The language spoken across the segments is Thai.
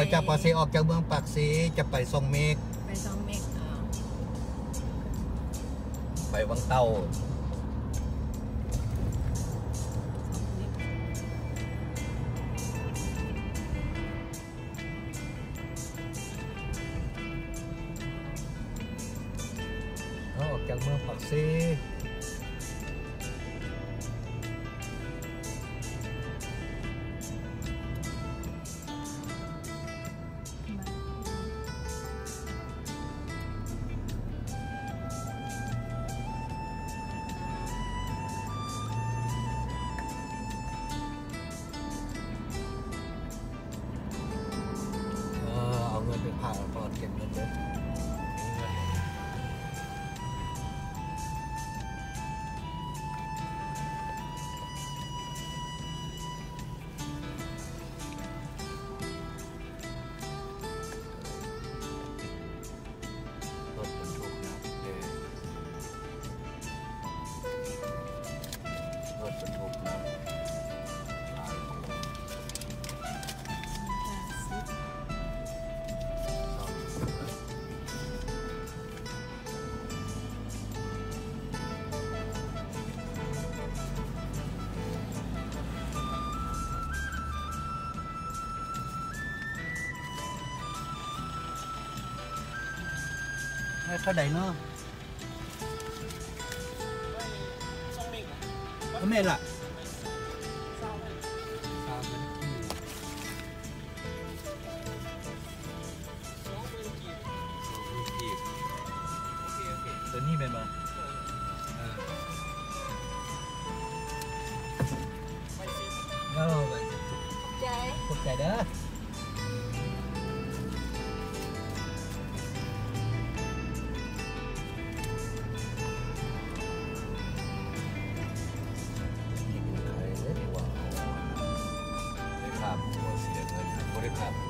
วจากปากเซออกจากเมืองปากซีจะไปซองเมก ไปซองเมกเอาไปวังเต้าออกจากเมืองปากซี cái đấy nó nó mệt lại もしれないこれか。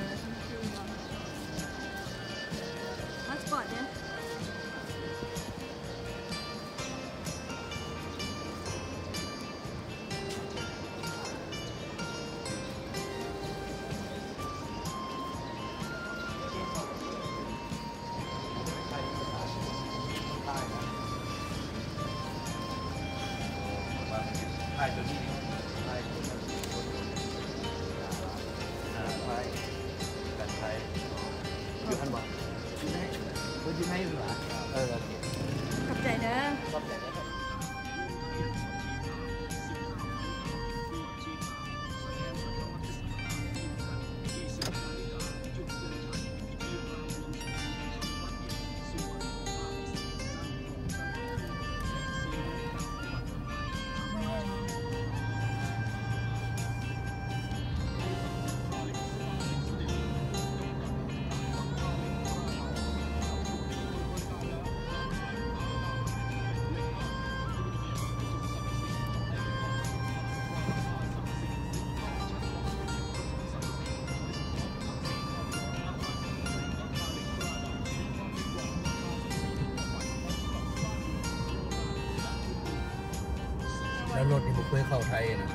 แล้วรถนี่ผมเคยเข้าไทยนะ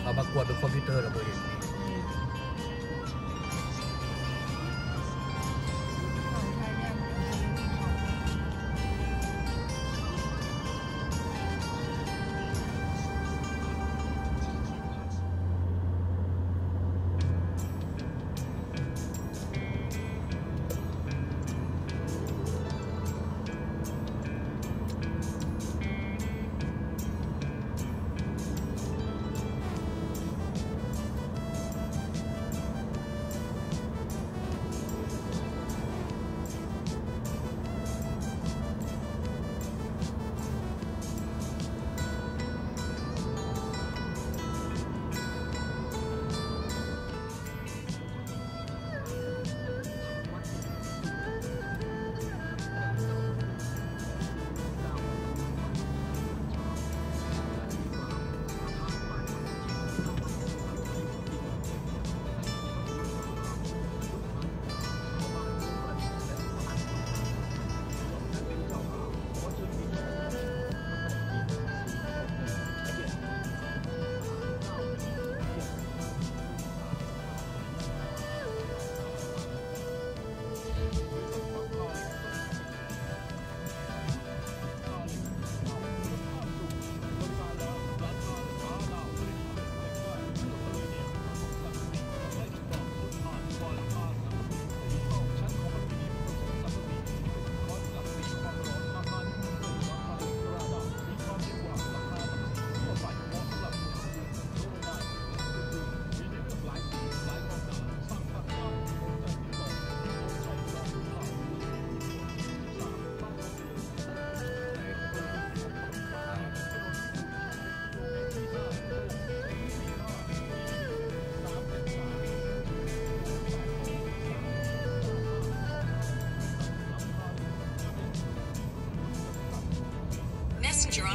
เขามากวดเป็นคอมพิวเตอร์ระเบิด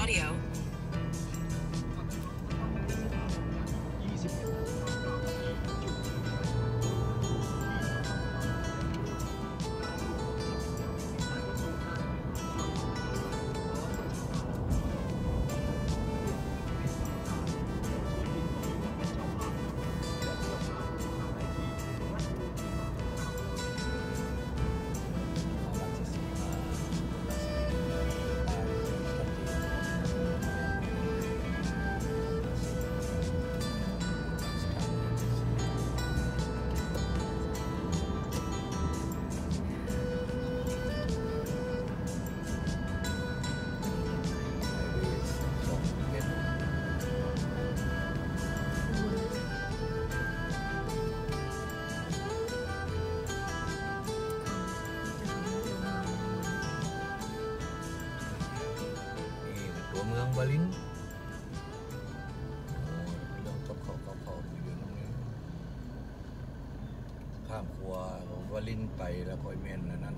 audio. ข้ามครัวผมก็ลิ้นไปแล้วคอยเมนนั้น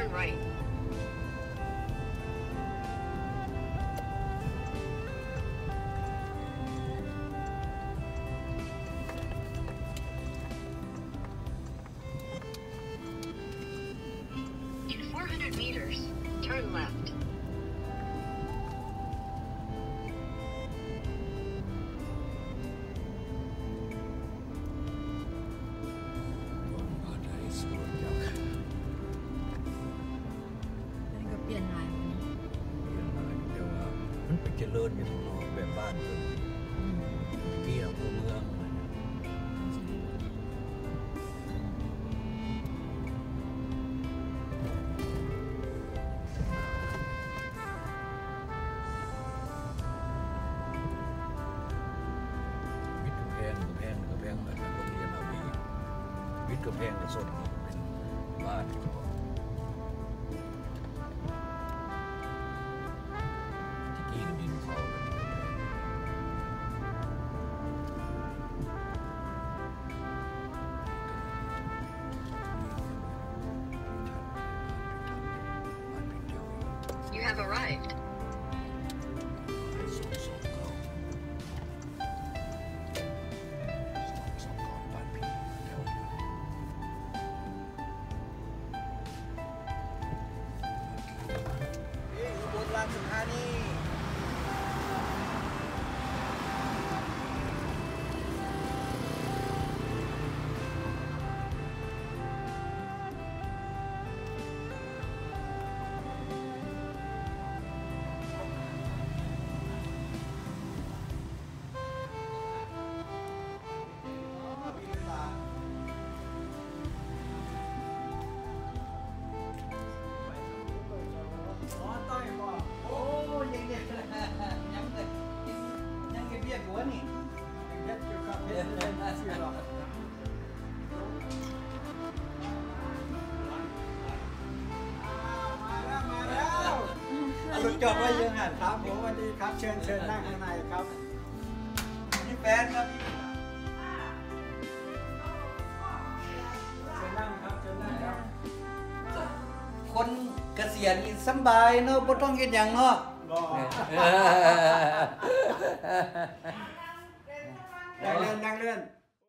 turn right. ไปเจริญอยู่ทางนอกแบบบ้านเพิ่นอืมมีอำเภอเมือง have arrived. เบียดหัวนี่เบียดเกี่ยวกับเบียดเล่นเสียหรอกมาแล้วมาแล้วเอารถจอดไว้ยังหันครับผมสวัสดีครับ เชิญเชิญนั่งข้างในครับนี่แฟนครับเชิญนั่งครับเชิญนั่งครับ คนเกษียณนี่สำบายเนาะบ่ต้องเฮ็ดหยังเนาะ đang lên đang lên.